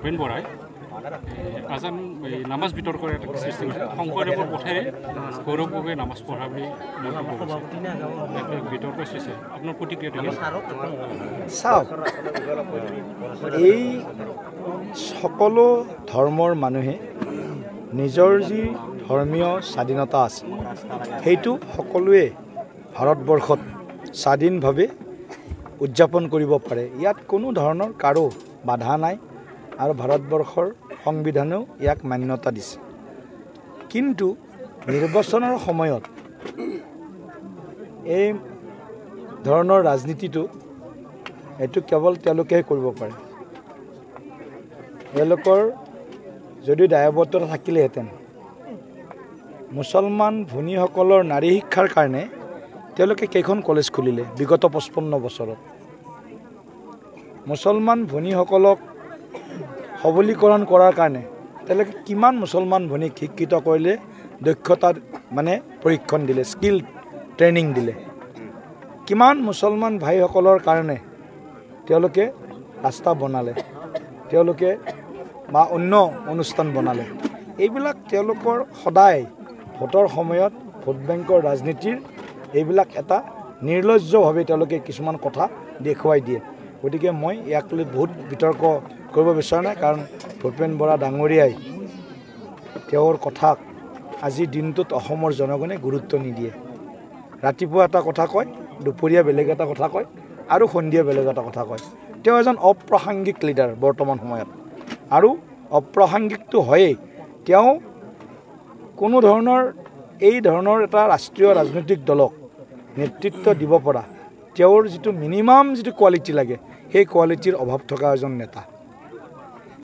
ভূপেন বৰাই। আজান এই নামাজ বিতৰ্কৰ এটা সৃষ্টি কৰিছে শংকৰদেৱৰ পথেৰে গৌৰৱ গগৈ নামাজ পঢ়া বুলি বিতৰ্ক সৃষ্টি আপোনাৰ প্ৰতিক্ৰিয়াটো কি চাওক এই সকলো ধৰ্মৰ মানুহে নিজৰ যি ধৰ্মীয় স্বাধীনতা আছে সেইটো সকলোৱে ভাৰতবৰ্ষত স্বাধীনভাৱে উদযাপন কৰিব পাৰে। ইয়াত কোনো ধৰণৰ কাৰো বাধা নাই। আৰু ভাৰতবৰ্ষৰ সংবিধানেও ইয়াক মান্যতা দিছে। কিন্তু নিৰ্বাচনৰ সময়ত এই ধৰণৰ ৰাজনীতিটো এইটো কেৱল তেওঁলোকেহে কৰিব পাৰে। তেওঁলোকৰ যদি দায়বদ্ধতা থাকিলেহেঁতেন মুছলমান ভনীসকলৰ নাৰী শিক্ষাৰ কাৰণে তেওঁলোকে কেইখন কলেজ খুলিলে বিগত পঁচপন্ন বছৰত? মুছলমান ভনীসকলক সবলীকৰণ কৰাৰ কাৰণে তেওঁলোকে কিমান মুছলমান ভনীক শিক্ষিত কৰিলে দক্ষতা মানে প্ৰশিক্ষণ দিলে স্কিল ট্ৰেইনিং দিলে। কিমান মুছলমান ভাইসকলৰ কাৰণে তেওঁলোকে ৰাস্তা বনালে তেওঁলোকে বা অন্য অনুষ্ঠান বনালে। এইবিলাক তেওঁলোকৰ সদায় ভোটৰ সময়ত ভোট বেংকৰ ৰাজনীতিৰ এইবিলাক এটা নিৰ্লজ্জভাৱে তেওঁলোকে কিছুমান কথা দেখুৱাই দিয়ে। গতিকে মই ইয়াক লৈ বহুত বিতৰ্ক কৰিব বিচৰা নাই কাৰণ ভূপেন বৰা ডাঙৰীয়াই তেওঁৰ কথাক আজিৰ দিনটোত অসমৰ জনগণে গুৰুত্ব নিদিয়ে। ৰাতিপুৱা এটা কথা কয় দুপৰীয়া বেলেগ এটা কথা কয় আৰু সন্ধিয়া বেলেগ এটা কথা কয়। তেওঁ এজন অপ্ৰাসংগিক লিডাৰ বৰ্তমান সময়ত। আৰু অপ্ৰাসংগিকটো হয়েই তেওঁ কোনো ধৰণৰ এই ধৰণৰ এটা ৰাষ্ট্ৰীয় ৰাজনৈতিক দলক নেতৃত্ব দিব পৰা তেওঁৰ যিটো মিনিমাম যিটো কোৱালিটি লাগে সেই কোৱালিটিৰ অভাৱ থকা এজন নেতা।